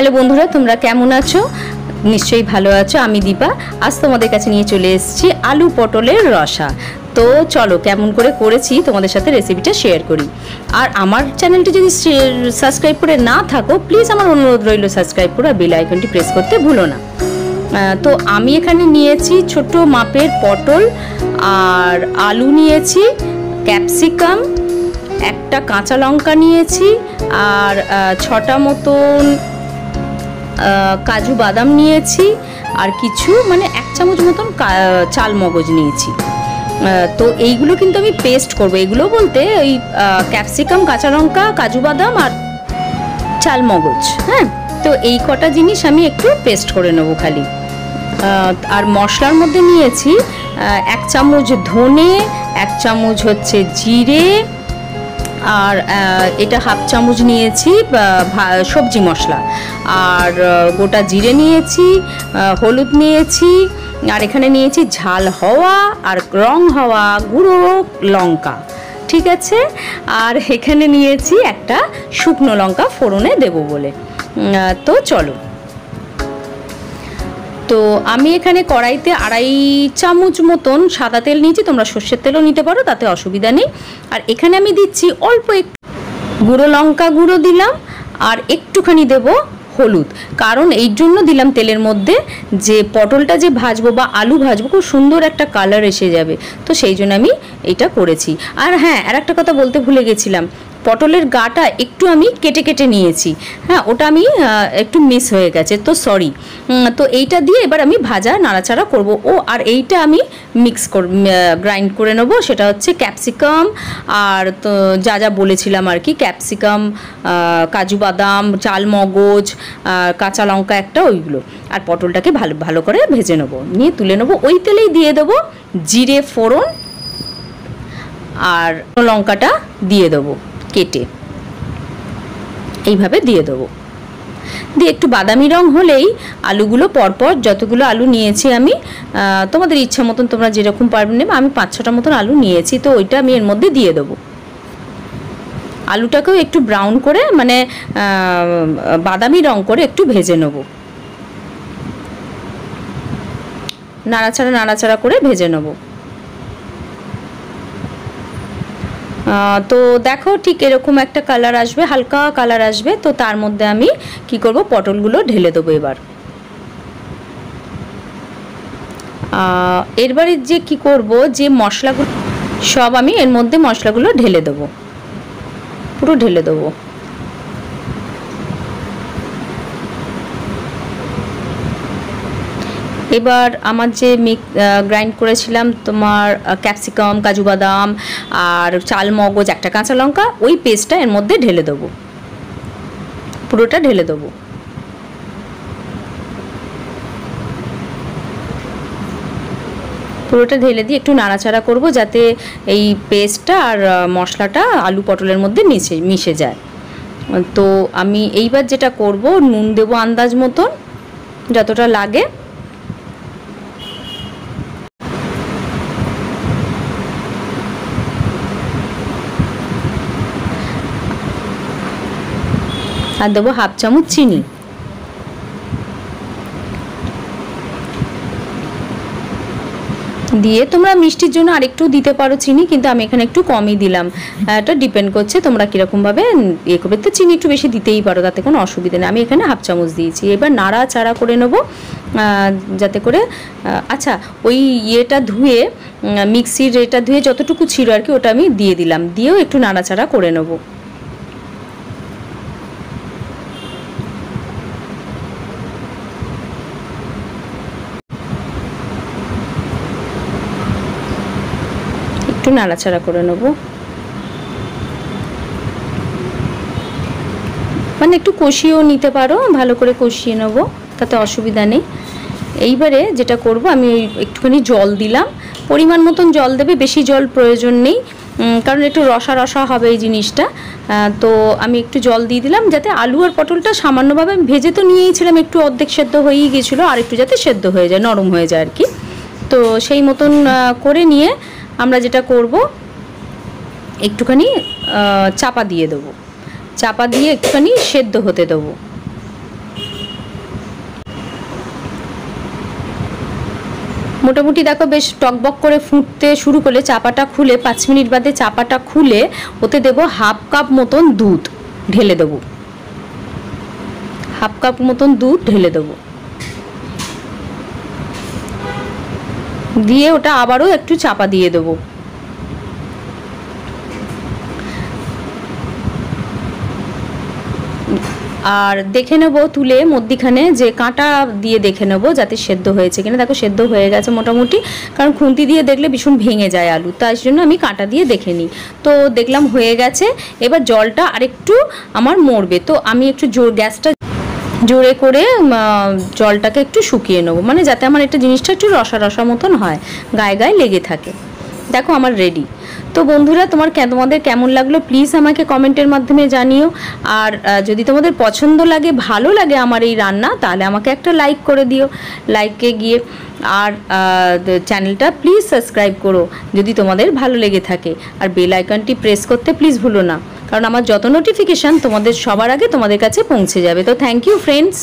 Hello বন্ধুরা, তোমরা কেমন আছো? নিশ্চয়ই ভালো আছো। আমি দীপা। আজ তোমাদের কাছে নিয়ে চলে এসেছি আলু পটলের রসা। তো চলো, কেমন করে করেছি তোমাদের সাথে রেসিপিটা শেয়ার করি। আর আমার চ্যানেলটি যদি সাবস্ক্রাইব করে না থাকো প্লিজ আমার অনুরোধ রইল সাবস্ক্রাইব করে আর বেল আইকনটি প্রেস করতে ভুলো না। তো আমি এখানে নিয়েছি ছোট মাপের পটল, আর আলু নিয়েছি ক্যাপসিকাম একটা কাঁচা লঙ্কা নিয়েছি, আর ছটা মতন কাজু বাদাম নিয়েছি আর কিছু মানে এক চামচ মতন চাল মগজ নিয়েছি। তো এইগুলো কিন্তু আমি পেস্ট করব। এগুলো বলতে ওই ক্যাপসিকাম কাঁচা লঙ্কা, কাজু বাদাম আর চাল মগজ হ্যাঁ? তো এই কটা জিনিস আমি একটু পেস্ট করে নেব খালি। আর মশলার মধ্যে নিয়েছি এক চামচ ধনে, এক চামচ হচ্ছে জিরে আর এটা হাফ চামচ নিয়েছি সবজি মশলা। আর গোটা জিরে নিয়েছি হলুদ নিয়েছি, আর এখানে নিয়েছি ঝাল হওয়া আর রং হওয়া গুঁড়ো লঙ্কা, ঠিক আছে? আর এখানে নিয়েছি একটা শুকনো লঙ্কা ফোড়নে দেবো বলে। তো চলো। তো আমি এখানে কড়াইতে আড়াই চামচ মতন সাদা তেল নিয়েছি, তোমরা সর্ষের তেলও নিতে পারো, তাতে অসুবিধা নেই। আর এখানে আমি দিচ্ছি অল্প একটু গুঁড়ো লঙ্কা গুঁড়ো দিলাম, আর একটুখানি দেব হলুদ। কারণ এই জন্য দিলাম তেলের মধ্যে যে পটলটা যে ভাজবো বা আলু ভাজবো, খুব সুন্দর একটা কালার এসে যাবে। তো সেই জন্য আমি এটা করেছি। আর হ্যাঁ আর একটা কথা বলতে ভুলে গেছিলাম। পটলের গাটা একটু আমি কেটে কেটে নিয়েছি। হ্যাঁ ওটা আমি একটু মিস হয়ে গেছে, তো সরি তো এইটা দিয়ে এবার আমি ভাজা নাড়াচাড়া করব। ও, আর এইটা আমি মিক্স কর গ্রাইন্ড করে নেব, সেটা হচ্ছে ক্যাপসিকাম আর তো যা যা বলেছিলাম আর কি ক্যাপসিকাম কাজু বাদাম, চাল মগজ কাঁচা লঙ্কা একটা, ওইগুলো। আর পটলটাকে ভালো ভালো করে ভেজে নেব। নিয়ে তুলে নেব, ওই তেলেই দিয়ে দেবো জিরে ফোড়ন, আর লঙ্কাটা দিয়ে দেবো। কেটে। এইভাবে দিয়ে দেবো। দিয়ে একটু বাদামি রং হলেই আলুগুলো পরপর যতগুলো আলু নিয়েছি আমি তোমাদের ইচ্ছা মতন তোমরা যেরকম পারবে নেবে, আমি পাঁচ ছটা মতন আলু নিয়েছি, তো ওইটা আমি এর মধ্যে দিয়ে দেবো। আলুটাকেও একটু ব্রাউন করে মানে বাদামি রং করে একটু ভেজে নেব। নাড়াচাড়া নাড়াচাড়া করে ভেজে নেব। তো দেখো ঠিক এরকম একটা কালার আসবে, হালকা কালার আসবে, তো তার মধ্যে আমি কি করব? পটলগুলো ঢেলে দেবো এবার। এরবারে যে কি করব? যে মশলাগুলো, সব আমি এর মধ্যে মশলাগুলো ঢেলে দেবো। পুরো ঢেলে দেবো। এবার আমার যে মিক গ্রাইন্ড করেছিলাম, তোমার ক্যাপসিকাম কাজু বাদাম আর চাল, মগজ, একটা কাঁচা লঙ্কা, ওই পেস্টটা এর মধ্যে ঢেলে দেবো। পুরোটা ঢেলে দেবো। পুরোটা ঢেলে দিয়ে একটু নাড়াচাড়া করব যাতে এই পেস্টটা আর মশলাটা আলু পটলের মধ্যে মিশে মিশে যায়। তো আমি এইবার যেটা করব, নুন দেবো আন্দাজ মতন, যতটা লাগে। আর দেবো হাফ চামচ চিনি। দিয়ে তোমরা মিষ্টির জন্য আরেকটু দিতে পারো চিনি, কিন্তু আমি এখানে একটু কমই দিলাম। এটা ডিপেন্ড করছে তোমরা কীরকমভাবে ইয়ে করবে। তো চিনি একটু বেশি দিতেই পারো, তাতে কোনো অসুবিধা নেই। আমি এখানে হাফ চামচ দিয়েছি। এবার নাড়া চাড়া করে নেব যাতে করে আচ্ছা ওই ইয়েটা ধুয়ে মিক্সির এটা ধুয়ে যতটুকু ছিল আর কি, ওটা আমি দিয়ে দিলাম। দিয়েও একটু নাড়াচাড়া করে নেব। একটু নাড়াচাড়া করে নেব। মানে একটু কষিয়েও নিতে পারো, ভালো করে কষিয়ে নেব, তাতে অসুবিধা নেই। এইবারে যেটা করব, আমি ওই একটুখানি জল দিলাম। পরিমাণ মতন জল দেবে, বেশি জল প্রয়োজন নেই কারণ একটু রসা রসা হবে এই জিনিসটা। তো আমি একটু জল দিয়ে দিলাম, যাতে আলু আর পটলটা সামান্যভাবে আমি ভেজে তো নিয়েইছিলাম, একটু অর্ধেক সেদ্ধ হয়েই গেছিল, আর একটু যাতে সেদ্ধ হয়ে যায়, নরম হয়ে যায় আর কি। তো সেই মতন করে নিয়ে আমরা যেটা করব, একটুখানি চাপা দিয়ে দেব। চাপা দিয়ে একটুখানি সেদ্ধ হতে দেব। মোটামুটি দেখো বেশ টকবক করে ফুটতে শুরু করলে চাপাটা খুলে, পাঁচ মিনিট বাদে চাপাটা খুলে, ওতে দেব হাফ কাপ মতন দুধ ঢেলে দেব। হাফ কাপ মতন দুধ ঢেলে দেবো। দিয়ে ওটা আবারও একটু চাপা দিয়ে দেবো। আর দেখে নেব তুলে মধ্যিখানে যে কাঁটা দিয়ে দেখে নেব যাতে সেদ্ধ হয়েছে কিনা। দেখো সেদ্ধ হয়ে গেছে মোটামুটি, কারণ খুন্তি দিয়ে দেখলে ভীষণ ভেঙে যায় আলু, তাই জন্য আমি কাঁটা দিয়ে দেখে নিই। তো দেখলাম হয়ে গেছে, এবার জলটা আরেকটু আমার মরবে। তো আমি একটু জোর গ্যাসটা জোরে করে জলটাকে একটু শুকিয়ে নেব। মানে যাতে আমার একটা জিনিসটা একটু রসা রসা মতন হয়, গায়ে গায়ে লেগে থাকে। দেখো আমার রেডি তো বন্ধুরা, তোমার তোমাদের কেমন লাগল প্লিজ আমাকে কমেন্টের মাধ্যমে জানিও। আর যদি তোমাদের পছন্দ লাগে, ভালো লাগে আমার এই রান্না, তাহলে আমাকে একটা লাইক করে দিও। লাইকে গিয়ে, আর চ্যানেলটা প্লিজ সাবস্ক্রাইব করো, যদি তোমাদের ভালো লেগে থাকে। আর বেল আইকনটি প্রেস করতে প্লিজ ভুলো না। কারণ আমার যত নোটিফিকেশান তোমাদের সবার আগে তোমাদের কাছে পৌঁছে যাবে। তো থ্যাংক ইউ ফ্রেন্ডস